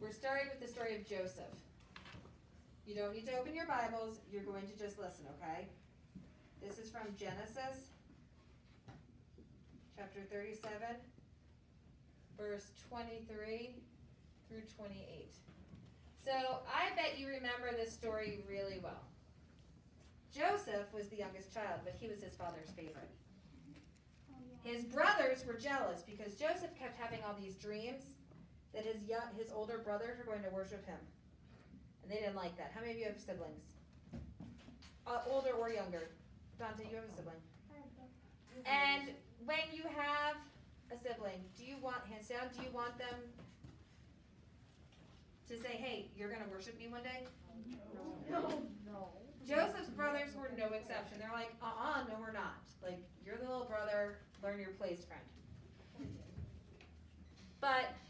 We're starting with the story of Joseph. You don't need to open your Bibles, you're going to just listen, okay? This is from Genesis chapter 37, verse 23 through 28. So I bet you remember this story really well. Joseph was the youngest child, but he was his father's favorite. His brothers were jealous because Joseph kept having all these dreams that his young, his older brothers were going to worship him. And they didn't like that. How many of you have siblings? Uh, older or younger? Dante, you have a sibling. And when you have a sibling, do you want, hands down, do you want them to say, hey, you're going to worship me one day? No. No. Joseph's brothers were no exception. They're like, uh-uh, no, we're not. Like, you're the little brother, learn your place, friend. But, so he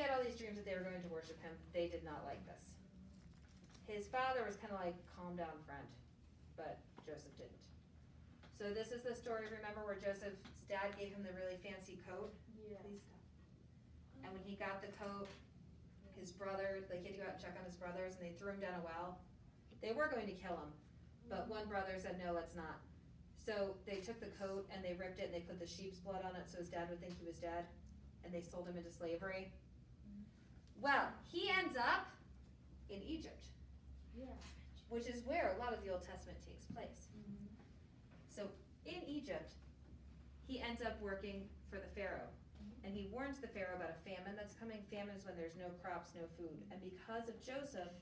had all these dreams that they were going to worship him. They did not like this. His father was kind of like, calm down, friend. But Joseph didn't. So this is the story, remember, where Joseph's dad gave him the really fancy coat? Yeah. And when he got the coat, his brother, he had to go out and check on his brothers, and they threw him down a well. They were going to kill him, but one brother said, no, let's not. So they took the coat and they ripped it and they put the sheep's blood on it so his dad would think he was dead, and they sold him into slavery. Well, he ends up in Egypt, Yeah. which is where a lot of the Old Testament takes place. Mm-hmm. So in Egypt, he ends up working for the Pharaoh. Mm-hmm. And he warns the Pharaoh about a famine that's coming. Famine is when there's no crops, no food. And because of Joseph,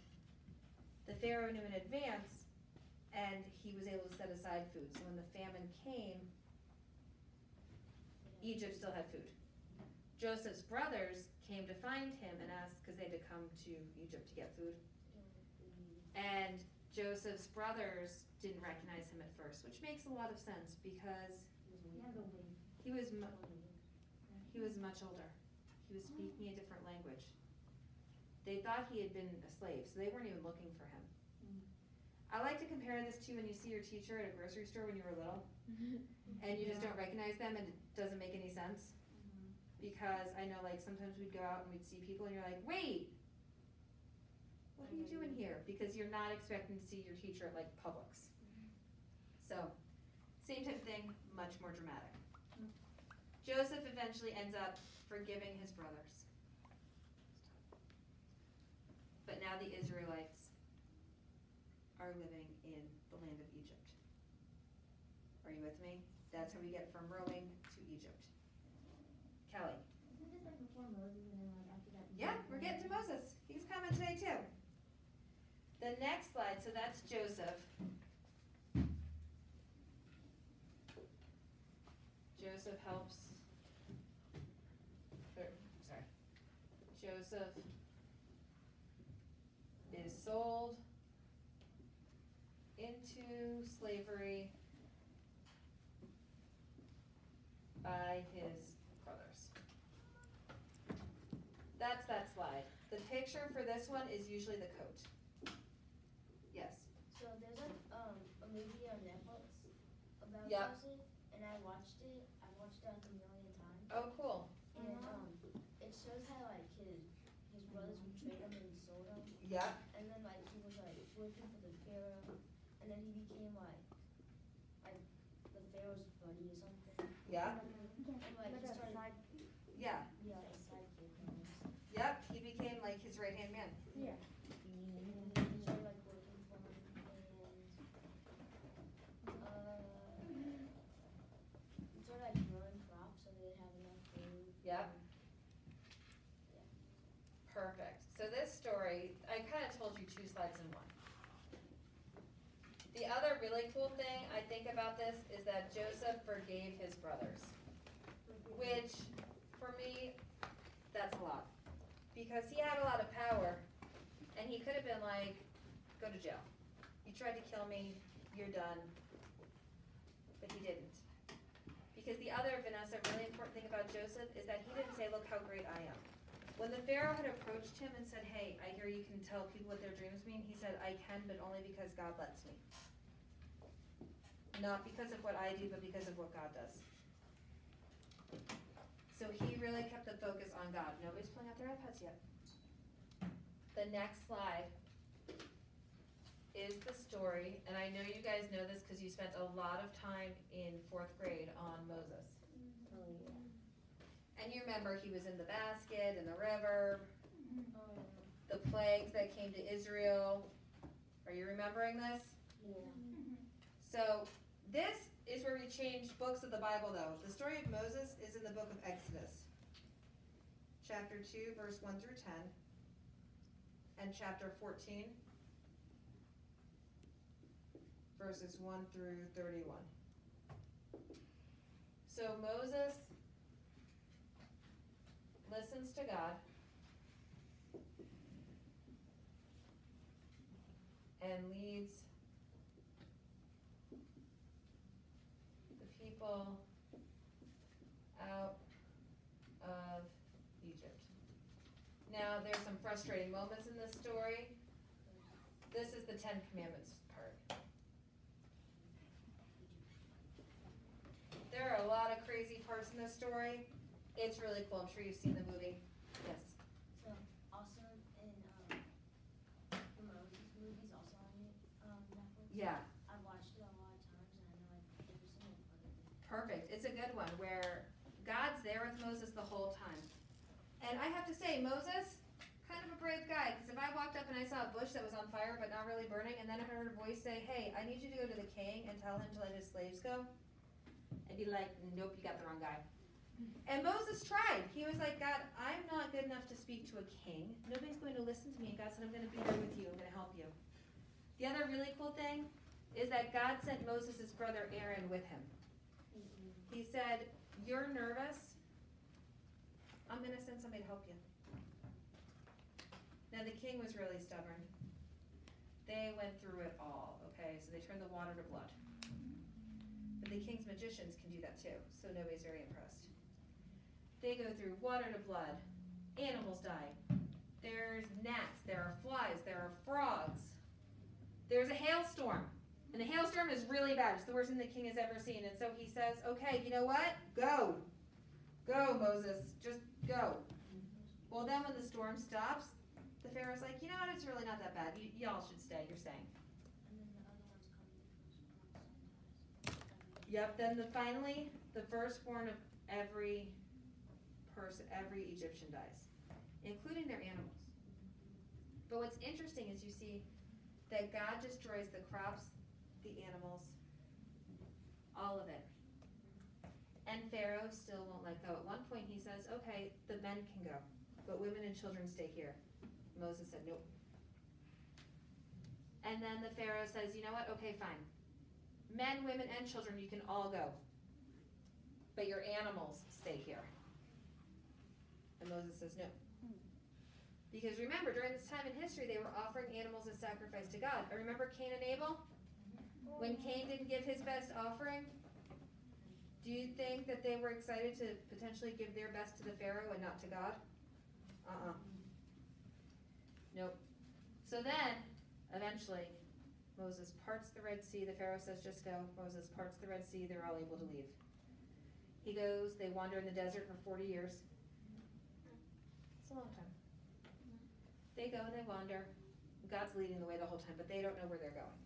the Pharaoh knew in advance and he was able to set aside food. So when the famine came, Egypt still had food. Joseph's brothers came to find him and asked, because they had to come to Egypt to get food. And Joseph's brothers didn't recognize him at first, which makes a lot of sense because he was mu- he was much older. He was speaking a different language. They thought he had been a slave, so they weren't even looking for him. I like to compare this to when you see your teacher at a grocery store when you were little, and you just don't recognize them, and it doesn't make any sense. Because I know, like sometimes we'd go out and we'd see people, and you're like, "Wait, what are you doing here?" Because you're not expecting to see your teacher at like Publix. So, same type of thing, much more dramatic. Joseph eventually ends up forgiving his brothers. But now the Israelites are living in the land of Egypt. Are you with me? That's how we get from rowing to Egypt. Kelly. Isn't this like before Moses and then like after that? Yeah, we're getting to Moses. He's coming today too. The next slide, so that's Joseph. Joseph helps. or, sorry. Joseph is sold into slavery by his brothers. That's that slide. The picture for this one is usually the coat. Yes. So there's like um a movie on Netflix about Yep. Joseph, and I watched it. I watched it like a million times, Oh, cool. and um it shows how like his his brothers betrayed him and sold him, Yeah. and then like he was like working for the pharaoh, and then he became like like the pharaoh's buddy or something, Yep. and like started Yeah. His right hand man. Yeah. And then he started like working for him, and uh he started like growing crops so they'd have enough food. Yep. Perfect. So this story, I kind of told you two slides in one. The other really cool thing I think about this is that Joseph forgave his brothers, which for me, that's a lot. Because he had a lot of power and he could have been like, go to jail. You tried to kill me, you're done. But he didn't. Because the other, Vanessa, really important thing about Joseph is that he didn't say, look how great I am. When the Pharaoh had approached him and said, hey, I hear you can tell people what their dreams mean, he said, I can, but only because God lets me. Not because of what I do, but because of what God does. So he really kept the focus on God. Nobody's pulling out their iPads yet. The next slide is the story, and I know you guys know this because you spent a lot of time in fourth grade on Moses. Mm-hmm. Oh yeah. And you remember he was in the basket in the river, mm-hmm. Oh the plagues that came to Israel. Are you remembering this? yeah. So this is where we change books of the Bible though. The story of Moses is in the book of Exodus. Chapter 2, verse 1 through 10. And chapter 14, verses 1 through 31. So Moses listens to God. And leads the people out of Egypt. Now, there's some frustrating moments in this story. This is the Ten Commandments part. There are a lot of crazy parts in this story. It's really cool. I'm sure you've seen the movie. Yes. So also in um, the Moses movies also on um, Netflix. Yeah. I've watched it a lot of times and I know like every single part of it. Perfect. It's a good one where God's there with Moses the whole time. And I have to say, Moses, kind of a brave guy, because if I walked up and I saw a bush that was on fire but not really burning, and then I heard a voice say, Hey, I need you to go to the king and tell him to let his slaves go, I'd be like, Nope, you got the wrong guy. And Moses tried. He was like, God, I'm not good enough to speak to a king. Nobody's going to listen to me. And God said, I'm going to be there with you. I'm going to help you. The other really cool thing is that God sent Moses' brother Aaron with him. He said, You're nervous. I'm going to send somebody to help you. Now, the king was really stubborn. They went through it all, okay? So they turned the water to blood. But the king's magicians can do that too, so nobody's very impressed. They go through water to blood, animals die. There's gnats, there are flies, there are frogs. There's a hailstorm. And the hailstorm is really bad. It's the worst thing the king has ever seen. And so he says, Okay, you know what? Go. Go, Moses. Just go. Well, then when the storm stops, the Pharaoh's like, You know what? It's really not that bad. Y'all should stay. You're staying. Yep. Then the finally, the firstborn of every person, every Egyptian dies, including their animals. But what's interesting is you see that God destroys the crops, the animals, all of it. And Pharaoh still won't let go. At one point, he says, "Okay, the men can go, but women and children stay here." Moses said, "Nope." And then the Pharaoh says, "You know what? Okay, fine. Men, women, and children, you can all go. But your animals stay here. And Moses says no. Because remember, during this time in history, they were offering animals as sacrifice to God. I remember Cain and Abel? When Cain didn't give his best offering, do you think that they were excited to potentially give their best to the Pharaoh and not to God? Uh uh Nope. So then, eventually, Moses parts the Red Sea. The Pharaoh says, just go. Moses parts the Red Sea. They're all able to leave. He goes, they wander in the desert for 40 years. It's a long time. They go, they wander. God's leading the way the whole time, but they don't know where they're going.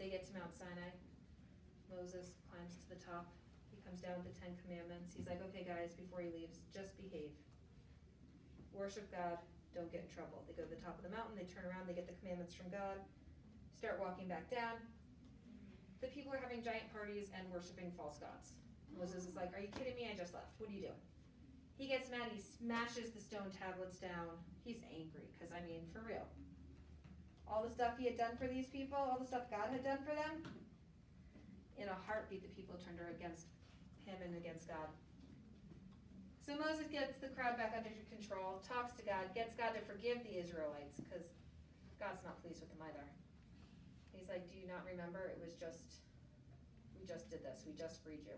They get to Mount Sinai. Moses climbs to the top. He comes down with the Ten Commandments. He's like, okay, guys, before he leaves, just behave. Worship God, don't get in trouble. They go to the top of the mountain, they turn around, they get the commandments from God, start walking back down. The people are having giant parties and worshiping false gods. Moses is like, Are you kidding me? I just left. What are you doing? He gets mad, he smashes the stone tablets down. He's angry, because I mean, for real. All the stuff he had done for these people, all the stuff God had done for them, in a heartbeat, the people turned her against him and against God. So Moses gets the crowd back under control, talks to God, gets God to forgive the Israelites because God's not pleased with them either. He's like, Do you not remember? It was just, we just did this, we just freed you.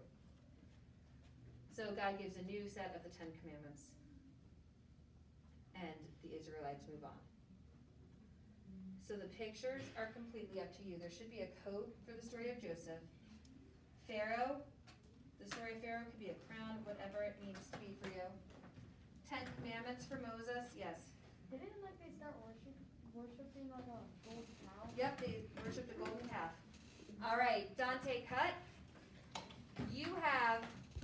So God gives a new set of the Ten Commandments, and the Israelites move on. So the pictures are completely up to you. There should be a code for the story of Joseph. Pharaoh, The story of Pharaoh could be a crown, whatever it means to be for you. Ten commandments for Moses, yes. Didn't like they start worship, worshiping like a gold cow? Yep, they worship the golden calf. All right, Dante Cut. You have